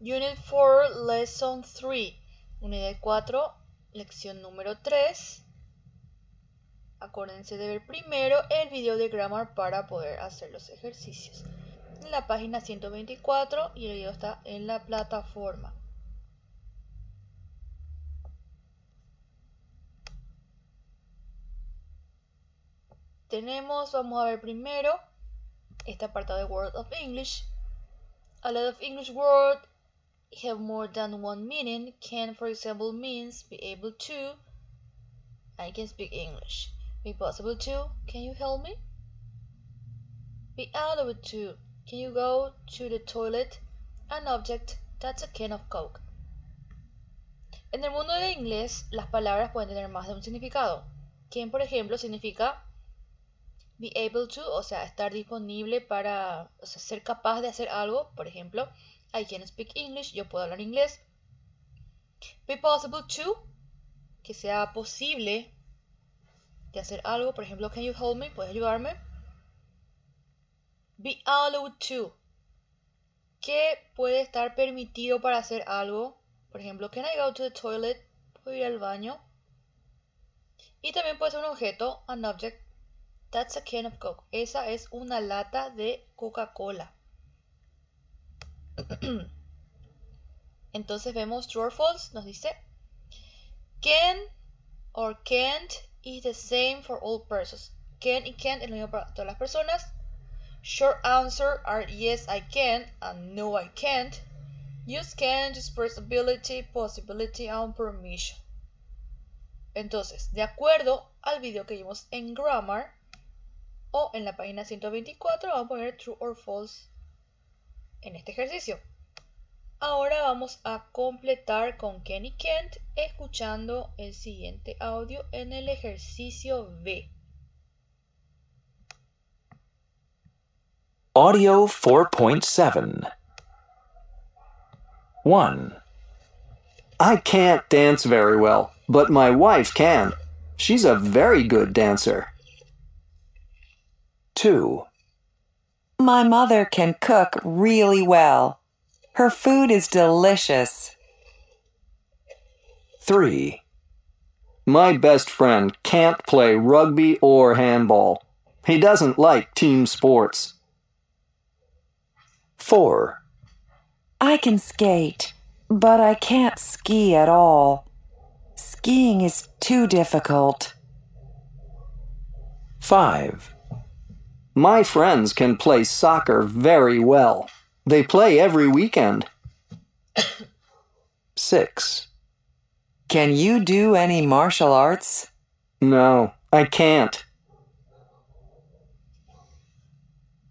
Unit 4, Lesson 3. Unidad 4, lección número 3. Acuérdense de ver primero el video de Grammar para poder hacer los ejercicios. En la página 124 y el video está en la plataforma. Tenemos, vamos a ver primero este apartado de Word of English. A lot of English words have more than one meaning. Can, for example, means be able to. I can speak English. Be possible to. Can you help me? Be able to. Can you go to the toilet? An object. That's a can of Coke. En el mundo del inglés, las palabras pueden tener más de un significado. Can, por ejemplo, significa be able to, o sea, estar disponible para, o sea, ser capaz de hacer algo. Por ejemplo, I can speak English, yo puedo hablar inglés. Be possible to, que sea posible de hacer algo. Por ejemplo, can you help me? ¿Puedes ayudarme? Be allowed to, que puede estar permitido para hacer algo. Por ejemplo, can I go to the toilet? ¿Puedo ir al baño? Y también puede ser un objeto, an object, That's a can of Coke. Esa es una lata de Coca-Cola. Entonces vemos true or false. Nos dice can or can't is the same for all persons. Can y can't es lo mismo para todas las personas. Short answer are yes I can and no I can't. Use can to express ability, possibility and permission. Entonces, de acuerdo al video que vimos en grammar, o en la página 124 vamos a poner true or false en este ejercicio. Ahora vamos a completar con Kenny Kent escuchando el siguiente audio en el ejercicio B. Audio 4.7 1. I can't dance very well, but my wife can. She's a very good dancer. 2. My mother can cook really well. Her food is delicious. 3. My best friend can't play rugby or handball. He doesn't like team sports. 4. I can skate, but I can't ski at all. Skiing is too difficult. 5. My friends can play soccer very well. They play every weekend. 6. Can you do any martial arts? No, I can't.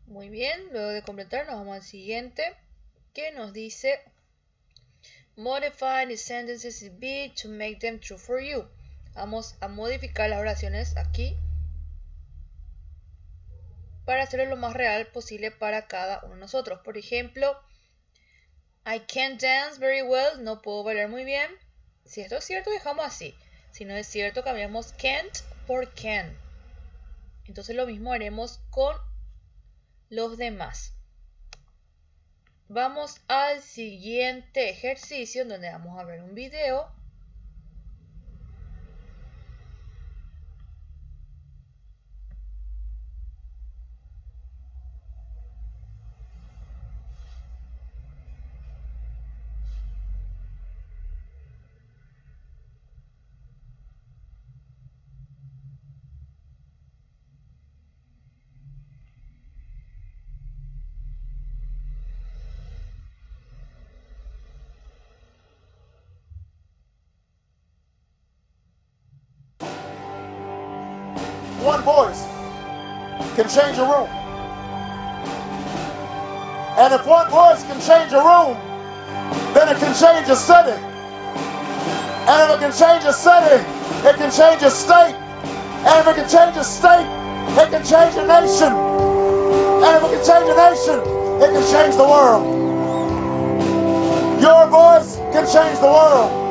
Muy bien, luego de completar nos vamos al siguiente que nos dice Modify the sentences in B to make them true for you. Vamos a modificar las oraciones aquí para hacerlo lo más real posible para cada uno de nosotros. Por ejemplo, I can't dance very well, no puedo bailar muy bien. Si esto es cierto, dejamos así. Si no es cierto, cambiamos can't por can. Entonces lo mismo haremos con los demás. Vamos al siguiente ejercicio donde vamos a ver un video one voice can change a room. And if one voice can change a room, then it can change a city. And if it can change a city, it can change a state. And if it can change a state, it can change a nation. And if it can change a nation, it can change the world. Your voice can change the world.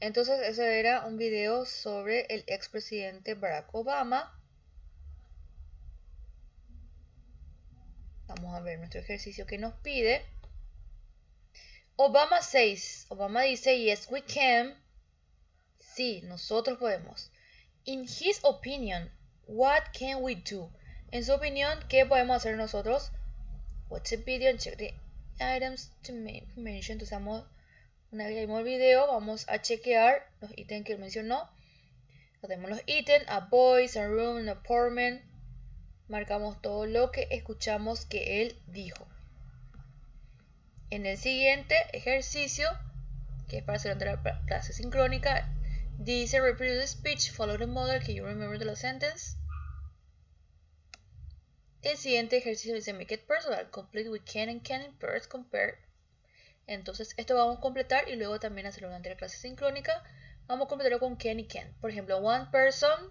Entonces ese era un video sobre el expresidente Barack Obama. Vamos a ver nuestro ejercicio que nos pide. Obama says, Obama dice, yes we can. Sí, nosotros podemos. In his opinion, what can we do? En su opinión, ¿qué podemos hacer nosotros? Watch the video check the items to mention. Entonces vamos, una vez que vimos el video, vamos a chequear los ítems que él mencionó. Hacemos los ítems, a boys, a room, an apartment. Marcamos todo lo que escuchamos que él dijo. En el siguiente ejercicio, que es para hacer la clase sincrónica, dice reproduce the speech, follow the model, can you remember the sentence? El siguiente ejercicio dice make it personal, complete with can and can in pairs, compare. Entonces esto vamos a completar y luego también hacerlo durante la clase sincrónica. Vamos a completarlo con can y can. Por ejemplo, one person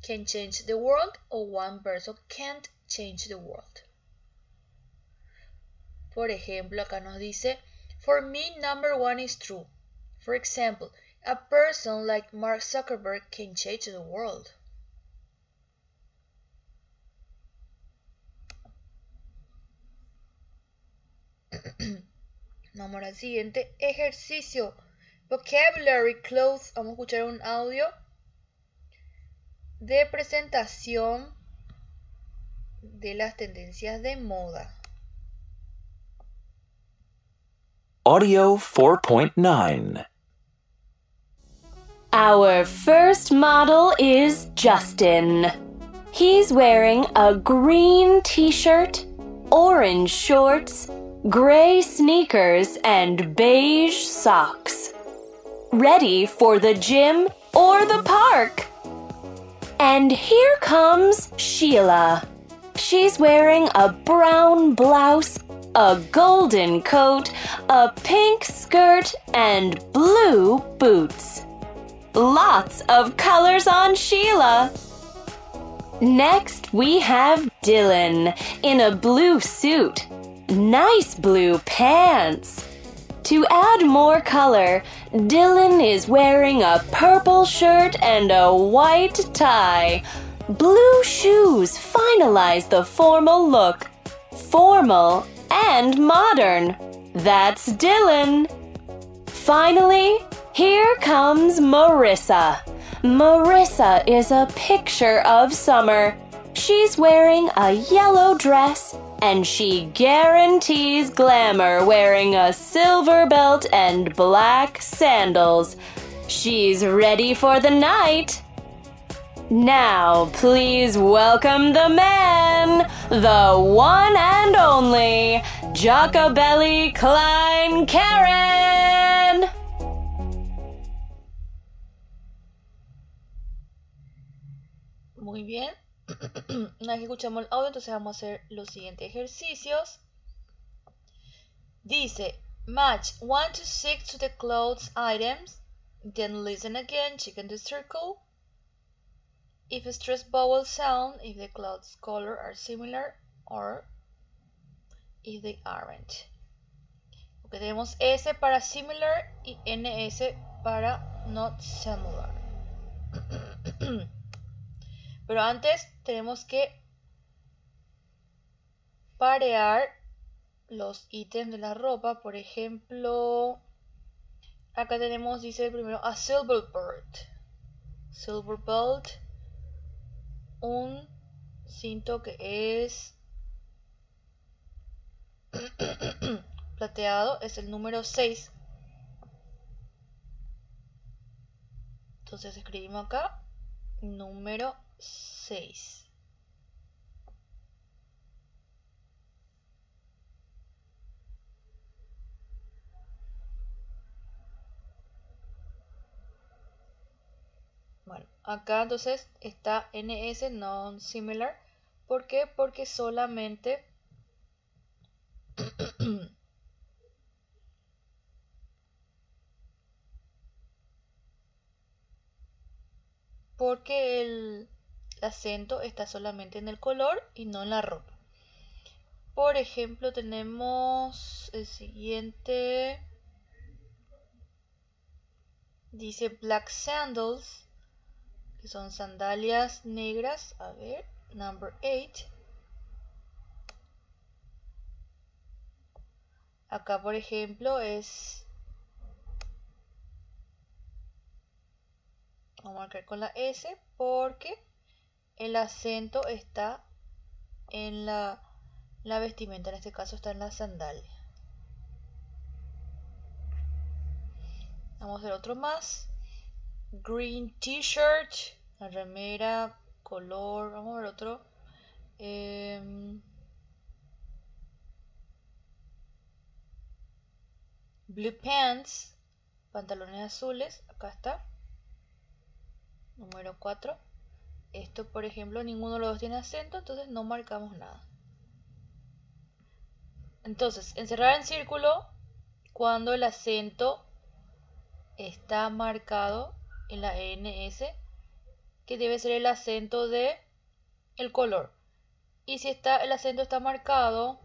can change the world o one person can't change the world. Por ejemplo, acá nos dice, for me number one is true. For example, a person like Mark Zuckerberg can change the world. Vamos al siguiente ejercicio. Vocabulary clothes. Vamos a escuchar un audio de presentación de las tendencias de moda. Audio 4.9 Our first model is Justin. He's wearing a green t shirt, orange shorts, gray sneakers, and beige socks. Ready for the gym or the park. And here comes Sheila. She's wearing a brown blouse, a golden coat, a pink skirt, and blue boots. Lots of colors on Sheila. Next, we have Dylan in a blue suit. Nice blue pants. To add more color, Dylan is wearing a purple shirt and a white tie. Blue shoes finalize the formal look. Formal and modern. That's Dylan. Finally, here comes Marissa. Marissa is a picture of summer. She's wearing a yellow dress and she guarantees glamour wearing a silver belt and black sandals. She's ready for the night. Now, please welcome the man, the one and only Jacobelli Klein Karen. Muy bien. Una vez que escuchamos el audio, entonces vamos a hacer los siguientes ejercicios. Dice, match 1 to 6 to the clothes items, then listen again, check in the circle. If stress vowel sound, if the clothes color are similar or if they aren't. Ok, tenemos S para similar y NS para not similar. Pero antes tenemos que parear los ítems de la ropa. Por ejemplo, acá tenemos, dice primero, a silver bird. Silver belt. Un cinto que es plateado. Es el número 6. Entonces escribimos acá número 6. Bueno, acá entonces está NS non similar. ¿Por qué? Porque solamente porque el acento está solamente en el color y no en la ropa. Por ejemplo, tenemos el siguiente. Dice black sandals, que son sandalias negras. A ver, number 8. Acá, por ejemplo, es... Vamos a marcar con la S porque el acento está en la, la vestimenta, en este caso está en la sandalia. Vamos a ver otro más. Green t-shirt, la remera, color, vamos a ver otro. Em, blue pants, pantalones azules, acá está. Número 4. Esto, por ejemplo, ninguno de los dos tiene acento, entonces no marcamos nada. Entonces, encerrar en círculo cuando el acento está marcado en la NS, que debe ser el acento de el color. Y si está, el acento está marcado,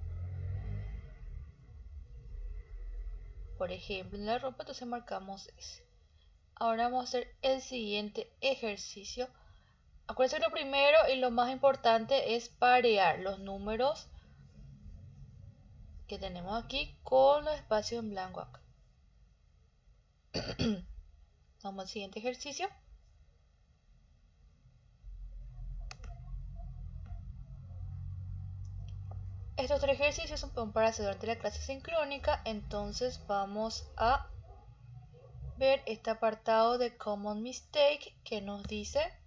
por ejemplo, en la ropa, entonces marcamos ese. Ahora vamos a hacer el siguiente ejercicio. Acuérdense que lo primero y lo más importante es parear los números que tenemos aquí con los espacios en blanco acá. Vamos al siguiente ejercicio. Estos tres ejercicios son para hacer durante la clase sincrónica, entonces vamos a ver este apartado de Common Mistake que nos dice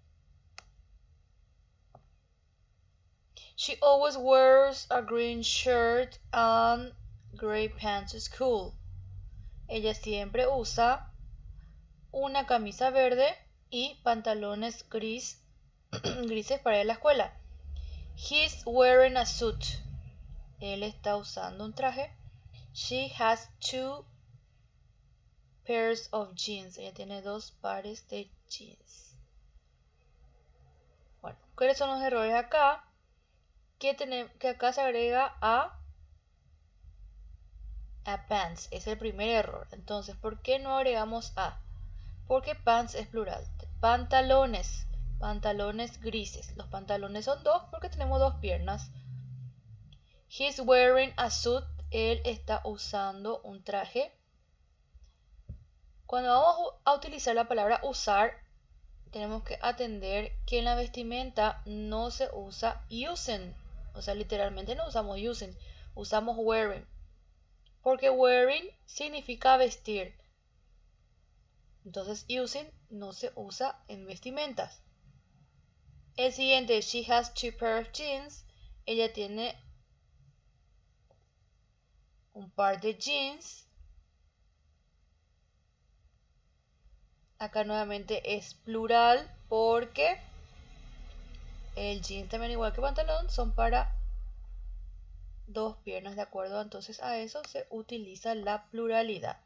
She always wears a green shirt and gray pants to school. Ella siempre usa una camisa verde y pantalones gris, grises para ir a la escuela. He's wearing a suit. Él está usando un traje. She has two pairs of jeans. Ella tiene dos pares de jeans. Bueno, ¿cuáles son los errores acá? Que, acá se agrega a a pants. Es el primer error. Entonces, ¿por qué no agregamos a? Porque pants es plural. Pantalones. Pantalones grises. Los pantalones son dos porque tenemos dos piernas. He's wearing a suit. Él está usando un traje. Cuando vamos a utilizar la palabra usar, tenemos que atender que en la vestimenta no se usa using. O sea, literalmente no usamos using, usamos wearing porque wearing significa vestir. Entonces using no se usa en vestimentas. El siguiente, she has two pairs of jeans. Ella tiene un par de jeans. Acá nuevamente es plural porque el jeans también igual que pantalón son para dos piernas, ¿de acuerdo? Entonces a eso se utiliza la pluralidad.